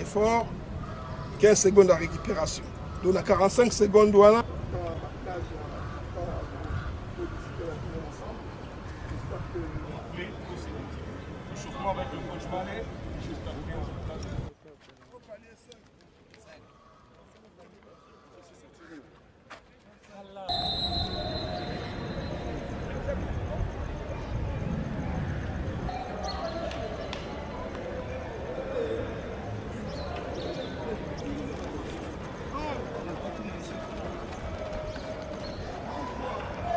effort 15 secondes ya récupération donc na 45 secondes wana avec le coach Manet, juste après on se place. Décoller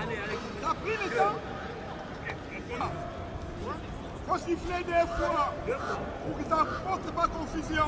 passer. passer. T'as pris le temps Faut siffler des fois pour que ça porte pas confusion.